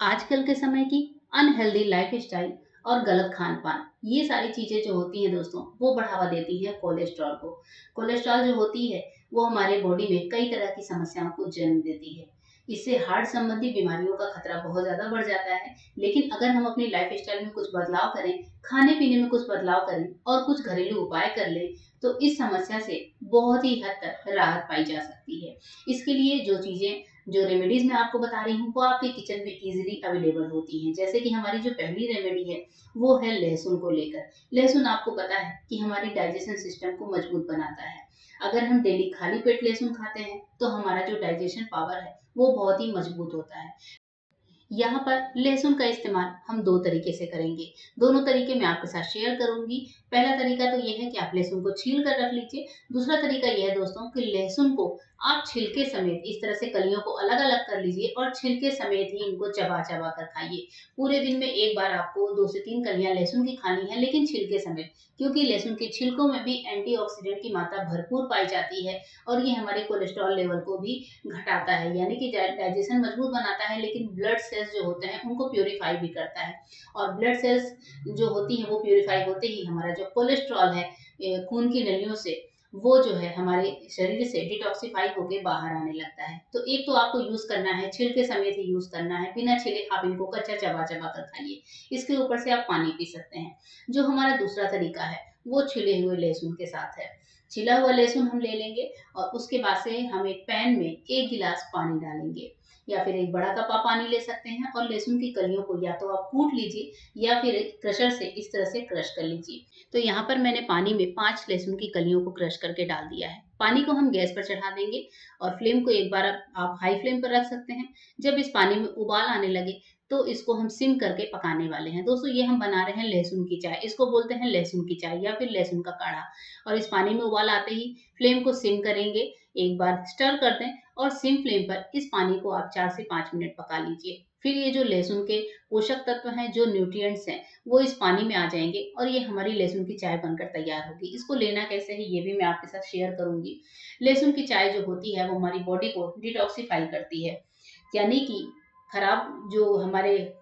आजकल के समय की अनहेल्दी लाइफ स्टाइल और गलत खान पान ये सारी चीज़ें जो होती हैं दोस्तों, वो बढ़ावा देती हैं कोलेस्ट्रॉल को। कोलेस्ट्रॉल जो होती है, वो हमारे बॉडी में कई तरह की समस्याओं को जन्म देती है। इससे हार्ट संबंधी बीमारियों का खतरा बहुत ज़्यादा बढ़ जाता है, लेकिन अगर हम अपनी लाइफ स्टाइल में कुछ बदलाव करें खाने पीने में कुछ बदलाव करें और कुछ घरेलू उपाय कर लें तो इस समस्या से बहुत ही हद तक राहत पाई जा सकती है। इसके लिए जो चीज़ें जो रेमेडीज मैं आपको बता रही हूँ, वो आपके किचन में इजीली अवेलेबल होती हैं। जैसे कि हमारी जो पहली रेमेडी है, वो है लहसुन को लेकर। लहसुन आपको पता है कि हमारी डाइजेशन सिस्टम को मज़बूत बनाता है। अगर हम डेली खाली पेट लहसुन खाते हैं तो हमारा जो डाइजेशन पावर है, वो बहुत ही मज़बूत होता है। यहाँ पर लहसुन का इस्तेमाल हम दो तरीके से करेंगे। दोनों तरीके मैं आपके साथ शेयर करूँगी। पहला तरीका तो यह है कि आप लहसुन को छील कर रख लीजिए। दूसरा तरीका यह है दोस्तों कि लहसुन को आप छिलके समेत इस तरह से कलियों को अलग अलग कर लीजिए और छिलके समेत ही इनको चबा चबा कर खाइए। पूरे दिन में एक बार आपको दो से तीन कलियाँ लहसुन की खानी है, लेकिन छिलके समेत, क्योंकि लहसुन के छिलकों में भी एंटीऑक्सीडेंट की मात्रा भरपूर पाई जाती है और ये हमारे कोलेस्ट्रॉल लेवल को भी घटाता है, यानी कि डाइजेशन मज़बूत बनाता है, लेकिन ब्लड सेल्स जो होते हैं, उनको प्योरीफाई भी करता है। और ब्लड सेल्स जो होती है, वो प्योरीफाई होते ही हमारा जो कोलेस्ट्रॉल है खून की नलियों से, वो जो है हमारे शरीर से डिटॉक्सिफाई होके बाहर आने लगता है। तो एक तो आपको यूज़ करना है छिलके समेत ही यूज़ करना है, बिना छिले आप इनको कच्चा चबा चबा कर खाइए। इसके ऊपर से आप पानी पी सकते हैं। जो हमारा दूसरा तरीका है, वो छिले हुए लहसुन के साथ है। छिला हुआ लहसुन हम ले लेंगे और उसके बाद से हम एक पैन में एक गिलास पानी डालेंगे। या फिर एक बड़ा कप आप पानी ले सकते हैं और लहसुन की कलियों को या तो आप कूट लीजिए या फिर क्रशर से इस तरह से क्रश कर लीजिए। तो यहाँ पर मैंने पानी में पाँच लहसुन की कलियों को क्रश करके डाल दिया है। पानी को हम गैस पर चढ़ा देंगे और फ्लेम को एक बार आप हाई फ्लेम पर रख सकते हैं। जब इस पानी में उबाल आने लगे तो इसको हम सिम करके पकाने वाले हैं। दोस्तों, ये हम बना रहे हैं लहसुन की चाय। इसको बोलते हैं लहसुन की चाय या फिर लहसुन का काढ़ा। और इस पानी में उबाल आते ही फ्लेम को सिम करेंगे। एक बार स्टर कर दें और सिम फ्लेम पर इस पानी को आप चार से पाँच मिनट पका लीजिए। फिर ये जो लहसुन के पोषक तत्व हैं, जो न्यूट्रिएंट्स हैं, वो इस पानी में आ जाएँगे और ये हमारी लहसुन की चाय बनकर तैयार होगी। इसको लेना कैसे है, ये भी मैं आपके साथ शेयर करूँगी। लहसुन की चाय जो होती है, वो हमारी बॉडी को डिटॉक्सीफाई करती है। यानी कि खराब जो हमारे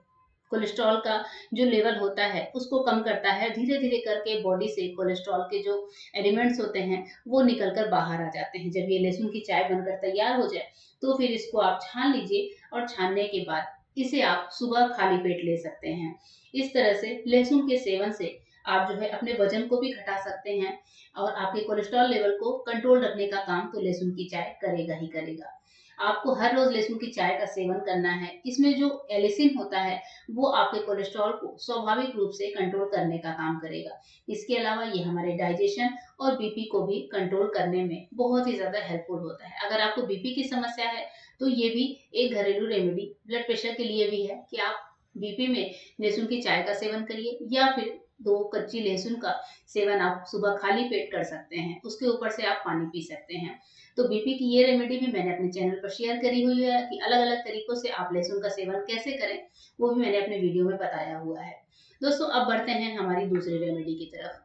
कोलेस्ट्रॉल का जो लेवल होता है, उसको कम करता है। धीरे धीरे करके बॉडी से कोलेस्ट्रॉल के जो एलिमेंट्स होते हैं, वो निकल कर बाहर आ जाते हैं। जब ये लहसुन की चाय बनकर तैयार हो जाए तो फिर इसको आप छान लीजिए और छानने के बाद इसे आप सुबह खाली पेट ले सकते हैं। इस तरह से लहसुन के सेवन से आप जो है अपने वज़न को भी घटा सकते हैं और आपके कोलेस्ट्रॉल लेवल को कंट्रोल रखने का काम तो लहसुन की चाय करेगा ही करेगा। आपको हर रोज लहसुन की चाय का सेवन करना है। इसमें जो एलिसिन होता है, वो आपके कोलेस्ट्रॉल को स्वाभाविक रूप से कंट्रोल करने का काम करेगा। इसके अलावा ये हमारे डाइजेशन और बीपी को भी कंट्रोल करने में बहुत ही ज़्यादा हेल्पफुल होता है। अगर आपको बीपी की समस्या है तो ये भी एक घरेलू रेमेडी ब्लड प्रेशर के लिए भी है कि आप बीपी में लहसुन की चाय का सेवन करिए या फिर दो कच्ची लहसुन का सेवन आप सुबह खाली पेट कर सकते हैं, उसके ऊपर से आप पानी पी सकते हैं। तो बीपी की ये रेमेडी भी मैंने अपने चैनल पर शेयर करी हुई है कि अलग अलग तरीकों से आप लहसुन का सेवन कैसे करें, वो भी मैंने अपने वीडियो में बताया हुआ है। दोस्तों, अब बढ़ते हैं हमारी दूसरी रेमेडी की तरफ़।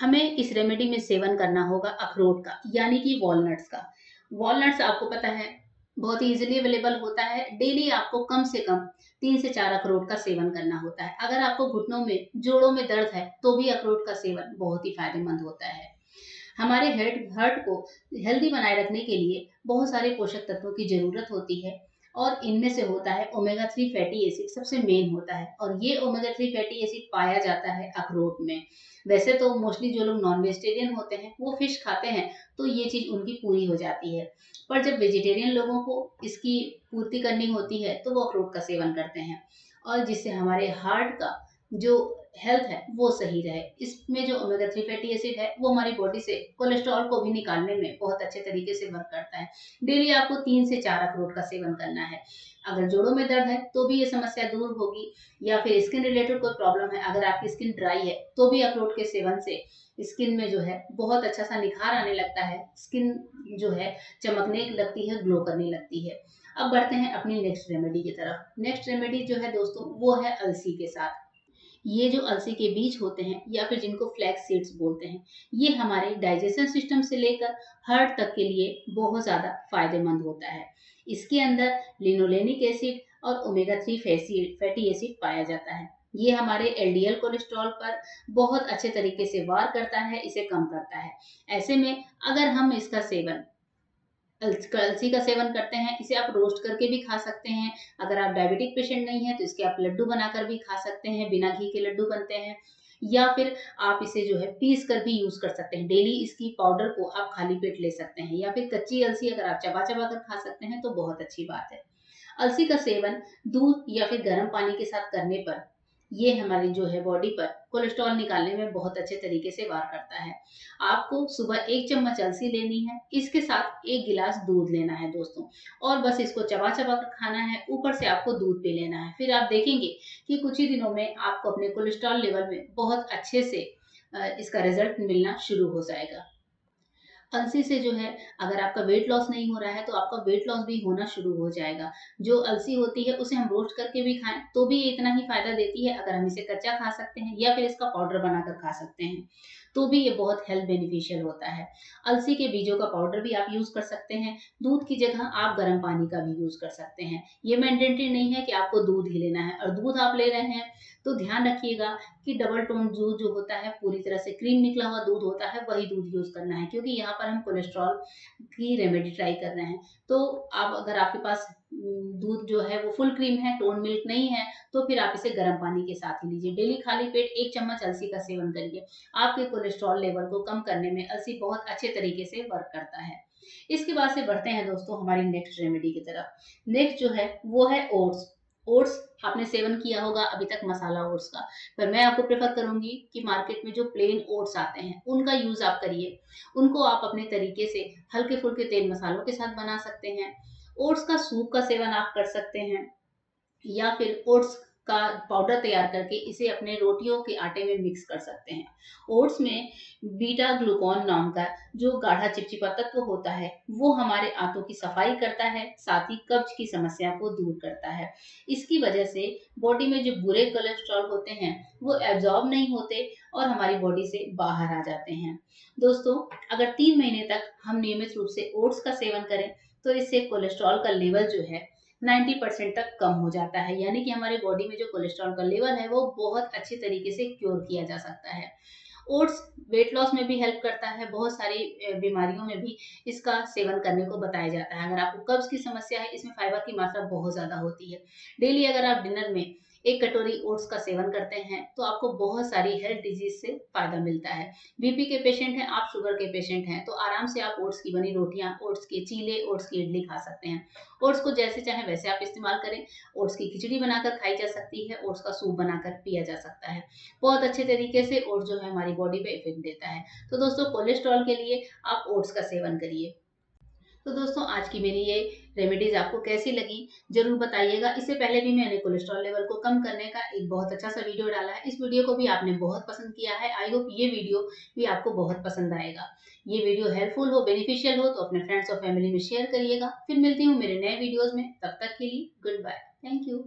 हमें इस रेमेडी में सेवन करना होगा अखरोट का, यानी कि वॉलनट्स का। वॉलनट्स आपको पता है बहुत ही इजीली अवेलेबल होता है। डेली आपको कम से कम तीन से चार अखरोट का सेवन करना होता है। अगर आपको घुटनों में, जोड़ों में दर्द है तो भी अखरोट का सेवन बहुत ही फ़ायदेमंद होता है। हमारे हेड हर्ट को हेल्दी बनाए रखने के लिए बहुत सारे पोषक तत्वों की ज़रूरत होती है। और इनमें से होता है ओमेगा थ्री फैटी एसिड सबसे मेन होता है और ये ओमेगा थ्री फैटी एसिड पाया जाता है अखरोट में। वैसे तो मोस्टली जो लोग नॉन वेजिटेरियन होते हैं, वो फ़िश खाते हैं तो ये चीज़ उनकी पूरी हो जाती है। पर जब वेजिटेरियन लोगों को इसकी पूर्ति करनी होती है तो वो अखरोट का सेवन करते हैं। और जिससे हमारे हार्ट का जो हेल्थ है, वो सही रहे। इसमें जो ओमेगा थ्री फैटी एसिड है, वो हमारी बॉडी से कोलेस्ट्रॉल को भी निकालने में बहुत अच्छे तरीके से वर्क करता है। डेली आपको तीन से चार अखरोट का सेवन करना है। अगर जोड़ों में दर्द है तो भी ये समस्या दूर होगी, या फिर स्किन रिलेटेड कोई प्रॉब्लम है, अगर आपकी स्किन ड्राई है तो भी अखरोट के सेवन से स्किन में जो है, बहुत अच्छा सा निखार आने लगता है। स्किन जो है, चमकने लगती है ग्लो करने लगती है। अब बढ़ते हैं अपनी नेक्स्ट रेमेडी की तरफ़। नेक्स्ट रेमेडी जो है दोस्तों, वो है अलसी के साथ। ये जो अलसी के बीज होते हैं या फिर जिनको फ्लैक्स सीड्स बोलते हैं, ये हमारे डाइजेशन सिस्टम से लेकर हार्ट तक के लिए बहुत ज़्यादा फ़ायदेमंद होता है। इसके अंदर लिनोलेनिक एसिड और ओमेगा थ्री फैटी एसिड पाया जाता है। ये हमारे एलडीएल कोलेस्ट्रॉल पर बहुत अच्छे तरीके से वार करता है, इसे कम करता है। ऐसे में अगर हम इसका सेवन अलसी का सेवन करते हैं, इसे आप रोस्ट करके भी खा सकते हैं। अगर आप डायबिटिक पेशेंट नहीं है तो इसके आप लड्डू बनाकर भी खा सकते हैं, बिना घी के लड्डू बनते हैं। या फिर आप इसे जो है पीस कर भी यूज़ कर सकते हैं। डेली इसकी पाउडर को आप खाली पेट ले सकते हैं। या फिर कच्ची अलसी अगर आप चबा चबा कर खा सकते हैं तो बहुत अच्छी बात है। अलसी का सेवन दूध या फिर गर्म पानी के साथ करने पर ये हमारी जो है बॉडी पर कोलेस्ट्रॉल निकालने में बहुत अच्छे तरीके से वार करता है। आपको सुबह एक चम्मच अलसी लेनी है, इसके साथ एक गिलास दूध लेना है दोस्तों। और बस इसको चबा चबा कर खाना है, ऊपर से आपको दूध पी लेना है। फिर आप देखेंगे कि कुछ ही दिनों में आपको अपने कोलेस्ट्रॉल लेवल में बहुत अच्छे से इसका रिज़ल्ट मिलना शुरू हो जाएगा। अलसी से जो है, अगर आपका वेट लॉस नहीं हो रहा है तो आपका वेट लॉस भी होना शुरू हो जाएगा। जो अलसी होती है, उसे हम रोस्ट करके भी खाएँ तो भी इतना ही फ़ायदा देती है। अगर हम इसे कच्चा खा सकते हैं, या फिर इसका पाउडर बनाकर खा सकते हैं तो भी ये बहुत हेल्थ बेनिफिशियल होता है। अलसी के बीजों का पाउडर भी आप यूज़ कर सकते हैं। दूध की जगह आप गर्म पानी का भी यूज़ कर सकते हैं। ये मैंडेटरी नहीं है कि आपको दूध ही लेना है। और दूध आप ले रहे हैं तो ध्यान रखिएगा कि डबल टोन दूध जो होता है, पूरी तरह से क्रीम निकला हुआ दूध होता है, वही दूध यूज़ करना है, क्योंकि यहाँ पर हम कोलेस्ट्रॉल की रेमेडी ट्राई कर रहे हैं। तो आप अगर आपके पास दूध जो है वो फुल क्रीम है टोन मिल्क नहीं है तो फिर आप इसे गर्म पानी के साथ ही लीजिए। डेली खाली पेट एक चम्मच अलसी का सेवन करिए। आपके कोलेस्ट्रॉल लेवल को कम करने में अलसी बहुत अच्छे तरीके से वर्क करता है। इसके बाद से बढ़ते हैं दोस्तों हमारी नेक्स्ट रेमेडी की तरफ़। नेक्स्ट जो है, वो है ओट्स ओट्स आपने सेवन किया होगा, अभी तक मसाला ओट्स का। पर मैं आपको प्रेफर करूँगी कि मार्केट में जो प्लेन ओट्स आते हैं, उनका यूज़ आप करिए। उनको आप अपने तरीके से हल्के फुल्के तेल मसालों के साथ बना सकते हैं। ओट्स का सूप का सेवन आप कर सकते हैं, या फिर ओट्स का पाउडर तैयार करके इसे अपने रोटियों के आटे में मिक्स कर सकते हैं। ओट्स में बीटा ग्लूकोन नाम का जो गाढ़ा चिपचिपा तत्व होता है, वो हमारे आंतों की सफ़ाई करता है, साथ ही कब्ज की समस्या को दूर करता है। इसकी वजह से बॉडी में जो बुरे कोलेस्ट्रॉल होते हैं, वो एब्जॉर्ब नहीं होते और हमारी बॉडी से बाहर आ जाते हैं। दोस्तों, अगर तीन महीने तक हम नियमित रूप से ओट्स का सेवन करें तो इससे कोलेस्ट्रॉल का लेवल जो है 90 परसेंट तक कम हो जाता है। यानी कि हमारे बॉडी में जो कोलेस्ट्रॉल का लेवल है, वो बहुत अच्छे तरीके से क्योर किया जा सकता है। ओट्स वेट लॉस में भी हेल्प करता है, बहुत सारी बीमारियों में भी इसका सेवन करने को बताया जाता है। अगर आपको कब्ज की समस्या है, इसमें फाइबर की मात्रा बहुत ज़्यादा होती है। डेली अगर आप डिनर में एक कटोरी ओट्स का सेवन करते हैं तो आपको बहुत सारी हेल्थ डिज़ीज़ से फ़ायदा मिलता है। बीपी के पेशेंट हैं, आप शुगर के पेशेंट हैं तो आराम से आप ओट्स की बनी रोटियाँ ओट्स के चीले ओट्स की इडली खा सकते हैं। ओट्स को जैसे चाहे वैसे आप इस्तेमाल करें। ओट्स की खिचड़ी बनाकर खाई जा सकती है ओट्स का सूप बनाकर पिया जा सकता है। बहुत अच्छे तरीके से ओट्स जो है हमारी बॉडी पे इफ़ेक्ट देता है। तो दोस्तों कोलेस्ट्रॉल के लिए आप ओट्स का सेवन करिए। तो दोस्तों, आज की मेरी ये रेमेडीज आपको कैसी लगी, ज़रूर बताइएगा। इससे पहले भी मैंने कोलेस्ट्रॉल लेवल को कम करने का एक बहुत अच्छा सा वीडियो डाला है। इस वीडियो को भी आपने बहुत पसंद किया है। आई होप ये वीडियो भी आपको बहुत पसंद आएगा। ये वीडियो हेल्पफुल हो बेनिफिशियल हो तो अपने फ्रेंड्स और फैमिली में शेयर करिएगा। फिर मिलती हूँ मेरे नए वीडियोज़ में। तब तक के लिए गुड बाय थैंक यू